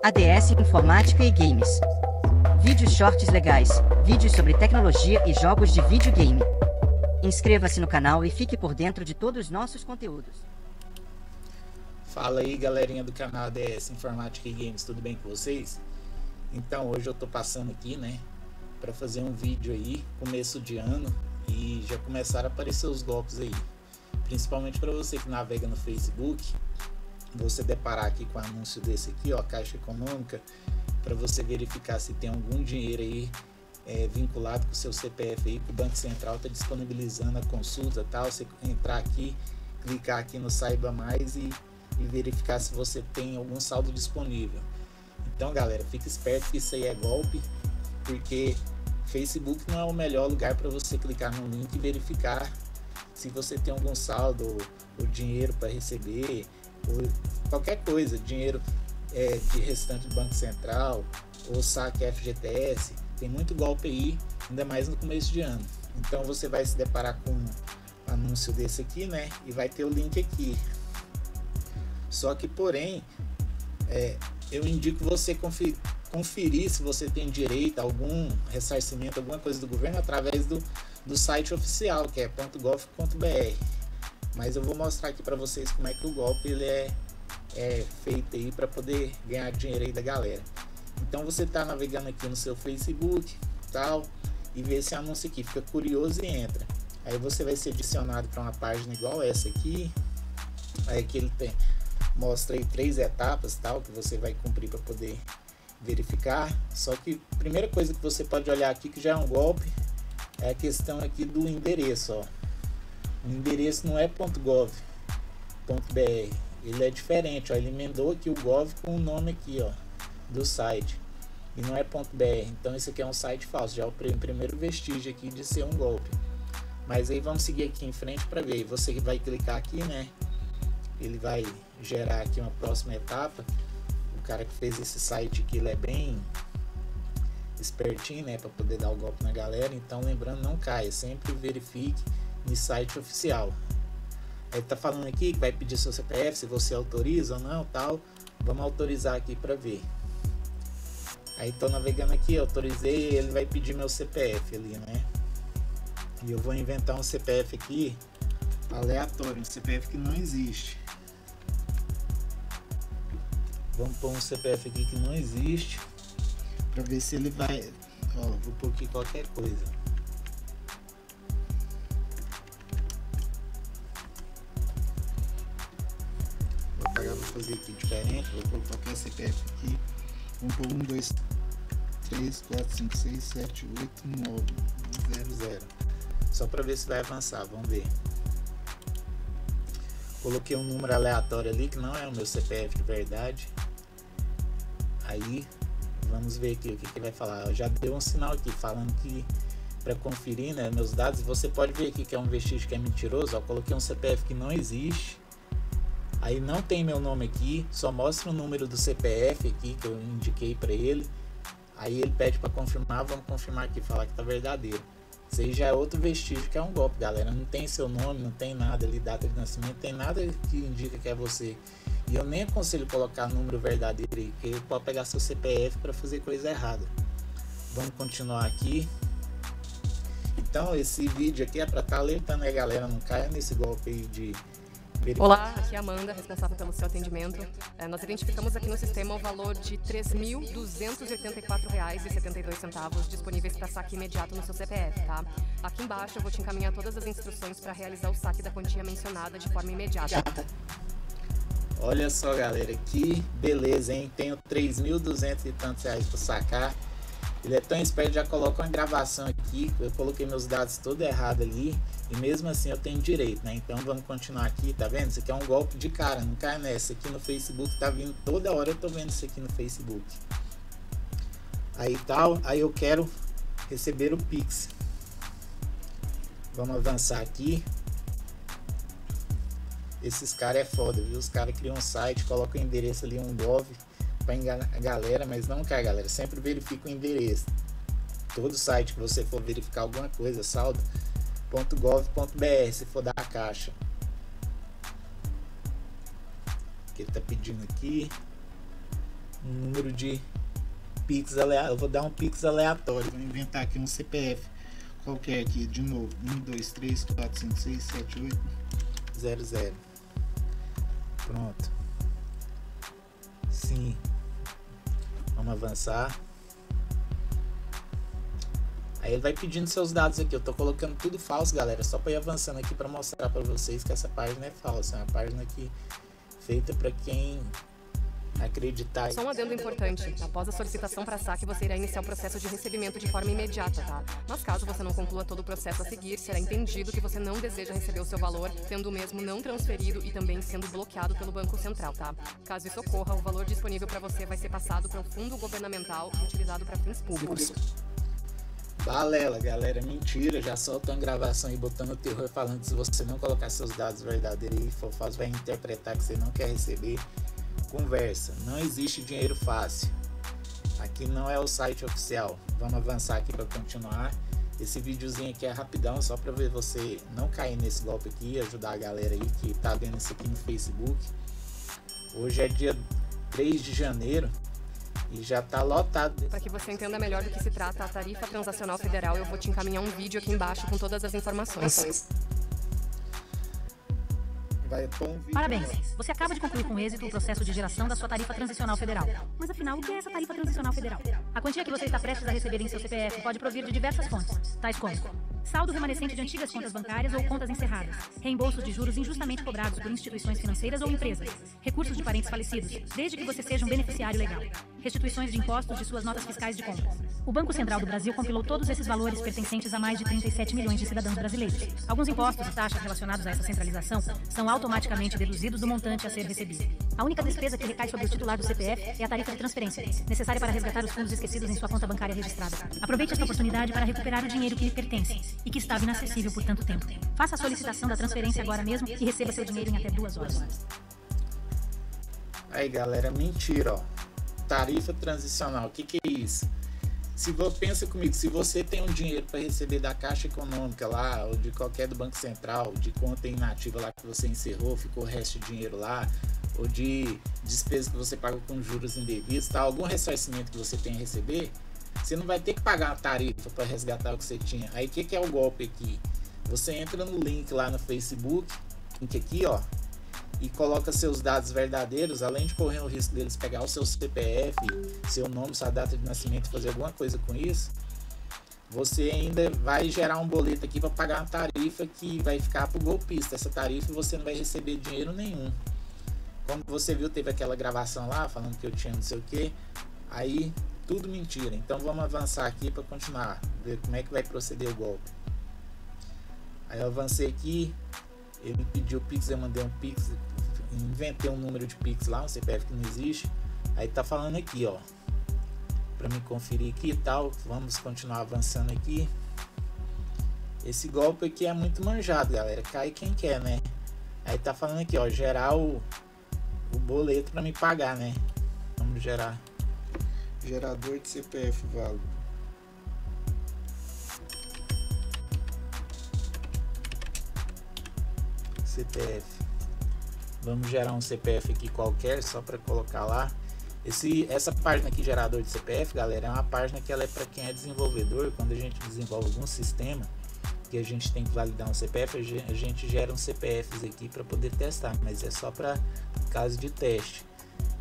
ADS Informática e Games. Vídeos shorts legais, vídeos sobre tecnologia e jogos de videogame. Inscreva-se no canal e fique por dentro de todos os nossos conteúdos. Fala aí galerinha do canal ADS Informática e Games, tudo bem com vocês? Então hoje eu tô passando aqui né para fazer um vídeo aí, começo de ano e já começaram a aparecer os golpes aí principalmente para você que navega no Facebook você deparar aqui com um anúncio desse aqui, ó, Caixa Econômica, para você verificar se tem algum dinheiro aí é, vinculado com o seu CPF aí, que o Banco Central está disponibilizando a consulta tal, você entrar aqui, clicar aqui no Saiba Mais e, e verificar se você tem algum saldo disponível. Então galera, fique esperto que isso aí é golpe, porque Facebook não é o melhor lugar para você clicar no link e verificar se você tem algum saldo ou dinheiro para receber ou qualquer coisa, dinheiro é, de restante do Banco Central ou saque FGTS, tem muito golpe aí, ainda mais no começo de ano. Então você vai se deparar com um anúncio desse aqui, né? E vai ter o link aqui. Só que, porém, é, eu indico você conferir, conferir se você tem direito a algum ressarcimento, alguma coisa do governo através do, do site oficial, que é .gov.br mas eu vou mostrar aqui para vocês como é que o golpe ele é, é feito aí para poder ganhar dinheiro aí da galera. Então você está navegando aqui no seu Facebook, tal, e vê esse anúncio aqui, fica curioso e entra. Aí você vai ser adicionado para uma página igual essa aqui. Aí que ele tem mostra aí três etapas, tal, que você vai cumprir para poder verificar. Só que primeira coisa que você pode olhar aqui que já é um golpe é a questão aqui do endereço, ó. O endereço não é .gov.br, ele é diferente, ó, ele emendou aqui o gov com o nome aqui, ó, do site. E não é .br, então esse aqui é um site falso, já é o primeiro vestígio aqui de ser um golpe. Mas aí vamos seguir aqui em frente para ver. Você vai clicar aqui, né? Ele vai gerar aqui uma próxima etapa. O cara que fez esse site aqui, ele é bem espertinho, né, para poder dar o golpe na galera. Então, lembrando, não caia, sempre verifique no site oficial. Ele tá falando aqui que vai pedir seu CPF, se você autoriza ou não, tal. Vamos autorizar aqui para ver. Aí tô navegando aqui, autorizei, ele vai pedir meu CPF ali, né? E eu vou inventar um CPF aqui aleatório, um CPF que não existe. Vamos pôr um CPF aqui que não existe para ver se ele vai. Ó, vou pôr aqui qualquer coisa. Aqui diferente, vou colocar CPF aqui. Vamos pôr 1, 2, 3, 4, 5, 6, 7, 8, 9, 0, 0. Só para ver se vai avançar, vamos ver. Coloquei um número aleatório ali que não é o meu CPF de verdade. Aí vamos ver aqui o que, que vai falar. Já deu um sinal aqui falando que para conferir né, meus dados, você pode ver aqui que é um vestígio que é mentiroso. Eu coloquei um CPF que não existe Aí não tem meu nome aqui, só mostra o número do CPF aqui que eu indiquei para ele. Aí ele pede para confirmar, vamos confirmar aqui, falar que tá verdadeiro. Isso aí já é outro vestígio que é um golpe, galera. Não tem seu nome, não tem nada ali, data de nascimento, tem nada que indica que é você. E eu nem aconselho colocar número verdadeiro aí, porque pode pegar seu CPF para fazer coisa errada. Vamos continuar aqui. Então esse vídeo aqui é para estar tá alertando a galera, não caia nesse golpe aí de Olá, aqui é a Amanda, responsável pelo seu atendimento. É, nós identificamos aqui no sistema o valor de R$ 3.284,72 disponíveis para saque imediato no seu CPF, tá? Aqui embaixo eu vou te encaminhar todas as instruções para realizar o saque da quantia mencionada de forma imediata. Olha só, galera, que beleza, hein? Tenho 3.200 e tantos reais para sacar. Ele é tão esperto, já coloca uma gravação aqui. Eu coloquei meus dados todo errado ali. E mesmo assim eu tenho direito, né? Então vamos continuar aqui, tá vendo? Isso aqui é um golpe de cara, não cai nessa. Aqui no Facebook tá vindo toda hora eu tô vendo isso aqui no Facebook. Aí tal, aí eu quero receber o Pix. Vamos avançar aqui. Esses caras é foda, viu? Os caras criam um site, colocam o endereço ali, um gov para enganar a galera, mas não cai, galera. Sempre verifica o endereço. Todo site que você for verificar alguma coisa, saldo, .gov.br se for da caixa. Que ele tá pedindo aqui. um número de Pix aleatório. Eu vou dar um Pix aleatório. Vou inventar aqui um CPF qualquer aqui, de novo. 1, 2, 3, 4, 5, 6, 7, 8, 0, 0. Pronto. Sim. Vamos avançar. Aí ele vai pedindo seus dados aqui. Eu tô colocando tudo falso, galera. Só para ir avançando aqui para mostrar para vocês que essa página é falsa. É uma página aqui feita para quem acreditar. Só um adendo importante. Após a solicitação para saque, você irá iniciar o processo de recebimento de forma imediata, tá? Mas caso você não conclua todo o processo a seguir, será entendido que você não deseja receber o seu valor, tendo o mesmo não transferido e também sendo bloqueado pelo Banco Central, tá? Caso isso ocorra, o valor disponível para você vai ser passado para o fundo governamental utilizado para fins públicos. Balela, galera, mentira. Já soltam gravação e botando terror falando que se você não colocar seus dados verdadeiros for falso, vai interpretar que você não quer receber. Conversa, não existe dinheiro fácil. Aqui não é o site oficial. Vamos avançar aqui para continuar. Esse videozinho aqui é rapidão, só para ver você não cair nesse golpe aqui ajudar a galera aí que tá vendo isso aqui no Facebook. Hoje é dia 3 de janeiro e já tá lotado. Para que você entenda melhor do que se trata a tarifa transacional federal, eu vou te encaminhar um vídeo aqui embaixo com todas as informações. Parabéns! Você acaba de concluir com êxito o processo de geração da sua tarifa transicional federal. Mas afinal, o que é essa tarifa transicional federal? A quantia que você está prestes a receber em seu CPF pode provir de diversas fontes, tais como saldo remanescente de antigas contas bancárias ou contas encerradas, reembolsos de juros injustamente cobrados por instituições financeiras ou empresas, recursos de parentes falecidos, desde que você seja um beneficiário legal, restituições de impostos de suas notas fiscais de compras. O Banco Central do Brasil compilou todos esses valores pertencentes a mais de 37 milhões de cidadãos brasileiros. Alguns impostos e taxas relacionados a essa centralização são automaticamente deduzidos do montante a ser recebido. A única despesa que recai sobre o titular do CPF é a tarifa de transferência, necessária para resgatar os fundos esquecidos em sua conta bancária registrada. Aproveite esta oportunidade para recuperar o dinheiro que lhe pertence e que estava inacessível por tanto tempo. Faça a solicitação da transferência agora mesmo e receba seu dinheiro em até duas horas. Aí galera, mentira, ó. Tarifa transicional, o que, que é isso? Se você pensa comigo, se você tem um dinheiro para receber da Caixa Econômica lá, ou de qualquer do Banco Central, de conta inativa lá que você encerrou, ficou o resto de dinheiro lá, ou de despesas que você pagou com juros indevidos, tá? algum ressarcimento que você tem a receber, você não vai ter que pagar a tarifa para resgatar o que você tinha. Aí o que, que é o golpe aqui? Você entra no link lá no Facebook, link aqui, ó, e coloca seus dados verdadeiros, além de correr o risco deles pegar o seu CPF, seu nome, sua data de nascimento, fazer alguma coisa com isso, você ainda vai gerar um boleto aqui para pagar uma tarifa que vai ficar para o golpista. Essa tarifa você não vai receber dinheiro nenhum. Como você viu, teve aquela gravação lá falando que eu tinha não sei o que. Aí tudo mentira. Então vamos avançar aqui para continuar, ver como é que vai proceder o golpe. Aí eu avancei aqui, ele pediu Pix, eu mandei um Pix, inventei um número de Pix lá, um CPF que não existe. Aí tá falando aqui, ó, para me conferir aqui e tal. Vamos continuar avançando aqui. Esse golpe aqui é muito manjado, galera. Cai quem quer, né? Aí tá falando aqui, ó, gerar o, o boleto para me pagar, né? Vamos gerar gerador de CPF válido. CPF. Vamos gerar um CPF aqui qualquer só para colocar lá. Esse, essa página aqui, gerador de CPF, galera, é uma página que ela é para quem é desenvolvedor. Quando a gente desenvolve algum sistema que a gente tem que validar um CPF, a gente gera um CPFs aqui para poder testar, mas é só para caso de teste.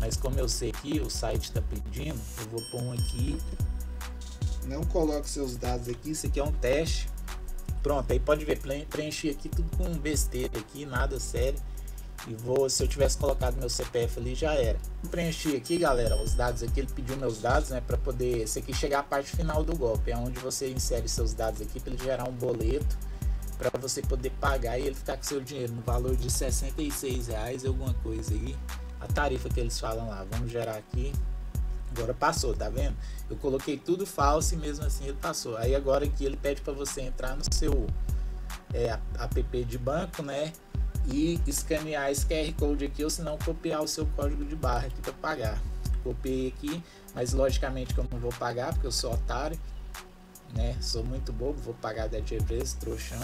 Mas como eu sei que o site está pedindo, eu vou pôr um aqui. Não coloque seus dados aqui, isso aqui é um teste. Pronto, aí pode ver, preenchi aqui tudo com besteira aqui, nada sério. E vou, se eu tivesse colocado meu CPF ali, já era. Preenchi aqui, galera, os dados aqui, ele pediu meus dados, né, para poder, esse aqui chegar à parte final do golpe, é onde você insere seus dados aqui para ele gerar um boleto para você poder pagar e ele ficar com seu dinheiro no valor de 66 reais, alguma coisa aí a tarifa que eles falam lá. Vamos gerar aqui. Agora passou, tá vendo? Eu coloquei tudo falso e mesmo assim ele passou. Aí agora aqui ele pede para você entrar no seu é, app de banco, né? E escanear esse QR Code aqui ou se não copiar o seu código de barra aqui para pagar. Copiei aqui, mas logicamente que eu não vou pagar porque eu sou otário, né? Sou muito bobo, vou pagar 10 vezes, trouxão.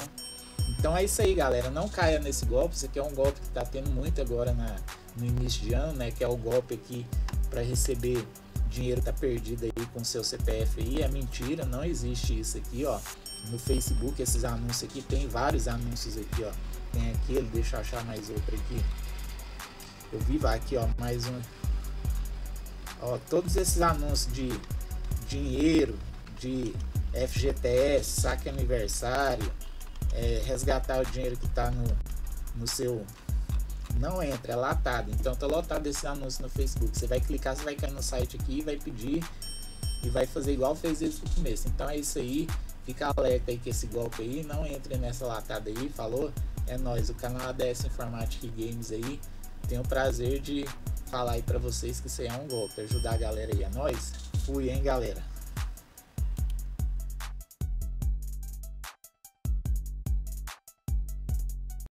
Então é isso aí, galera. Não caia nesse golpe. Isso aqui é um golpe que está tendo muito agora na, no início de ano, né? Que é o golpe aqui para receber dinheiro tá perdido aí com seu CPF aí, é mentira, não existe isso aqui, ó. No Facebook, esses anúncios aqui, tem vários anúncios aqui, ó. Tem aquele, deixa eu achar mais outro aqui. Eu vi aqui, ó, mais um. Ó, todos esses anúncios de dinheiro, de FGTS, saque aniversário, é, resgatar o dinheiro que tá no, no seu não entra, é latado. Então tá lotado esse anúncio no Facebook. Você vai clicar, você vai cair no site aqui, vai pedir e vai fazer igual fez esse no começo. Então é isso aí. Fica alerta aí que esse golpe aí não entre nessa latada aí, falou? É nós, o canal ADS Informatic Games aí. Tenho o prazer de falar aí para vocês que isso aí é um golpe, ajudar a galera aí. É nós. Fui, hein, galera.